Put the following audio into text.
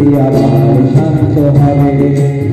আমার শান্ত হবে